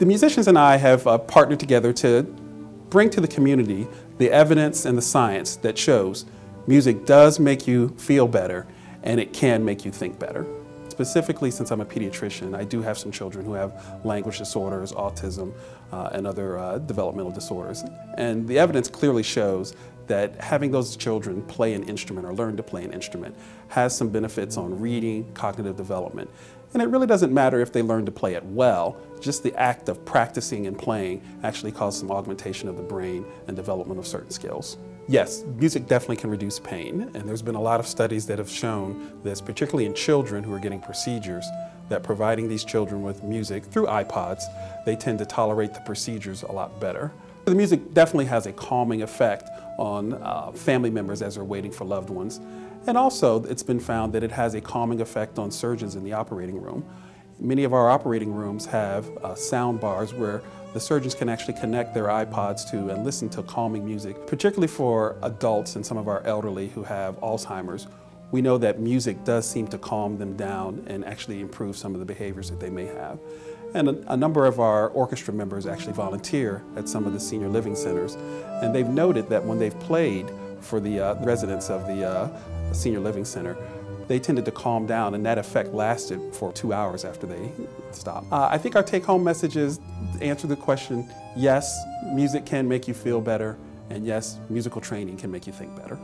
The musicians and I have uh, partnered together to bring to the community the evidence and the science that shows music does make you feel better and it can make you think better. Specifically, since I'm a pediatrician, I do have some children who have language disorders, autism, uh, and other uh, developmental disorders. And the evidence clearly shows that having those children play an instrument or learn to play an instrument has some benefits on reading, cognitive development. And it really doesn't matter if they learn to play it well, just the act of practicing and playing actually causes some augmentation of the brain and development of certain skills. Yes, music definitely can reduce pain, and there's been a lot of studies that have shown this, particularly in children who are getting procedures, that providing these children with music through iPods, they tend to tolerate the procedures a lot better. The music definitely has a calming effect on uh, family members as they're waiting for loved ones. And also, it's been found that it has a calming effect on surgeons in the operating room. Many of our operating rooms have uh, sound bars where the surgeons can actually connect their iPods to and listen to calming music, particularly for adults and some of our elderly who have Alzheimer's. We know that music does seem to calm them down and actually improve some of the behaviors that they may have. And a, a, number of our orchestra members actually volunteer at some of the senior living centers. And they've noted that when they've played for the uh, residents of the uh, senior living center, they tended to calm down and that effect lasted for two hours after they stopped. Uh, I think our take home message is answer the question, yes, music can make you feel better, and yes, musical training can make you think better.